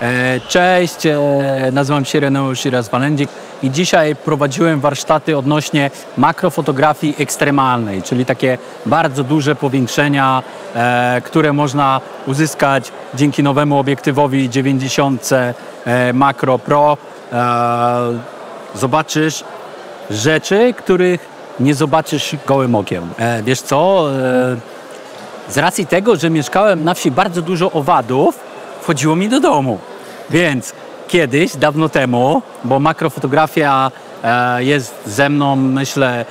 E, Cześć, e, nazywam się Reneusz Shiraz-Walendzik i dzisiaj prowadziłem warsztaty odnośnie makrofotografii ekstremalnej, czyli takie bardzo duże powiększenia, e, które można uzyskać dzięki nowemu obiektywowi 90 e, Macro Pro. Zobaczysz rzeczy, których nie zobaczysz gołym okiem. Wiesz co? Z racji tego, że mieszkałem na wsi bardzo dużo owadów, wchodziło mi do domu. Więc kiedyś, dawno temu, bo makrofotografia e, jest ze mną, myślę,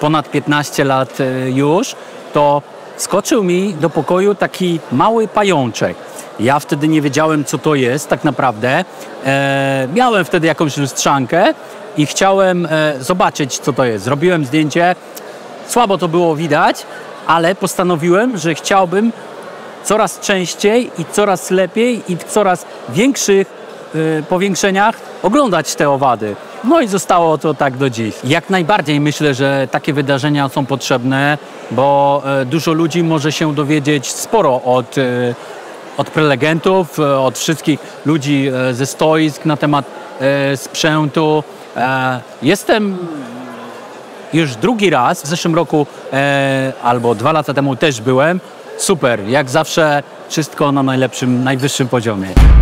ponad 15 lat e, już, to skoczył mi do pokoju taki mały pajączek. Ja wtedy nie wiedziałem, co to jest tak naprawdę. E, miałem wtedy jakąś lustrzankę i chciałem e, zobaczyć, co to jest. Zrobiłem zdjęcie, słabo to było widać, ale postanowiłem, że chciałbym coraz częściej i coraz lepiej i w coraz większych y, powiększeniach oglądać te owady. No i zostało to tak do dziś. Jak najbardziej myślę, że takie wydarzenia są potrzebne, bo e, dużo ludzi może się dowiedzieć sporo od, e, od prelegentów, e, od wszystkich ludzi ze stoisk na temat sprzętu. Jestem już drugi raz, w zeszłym roku albo dwa lata temu też byłem. Super, jak zawsze wszystko na najlepszym, najwyższym poziomie.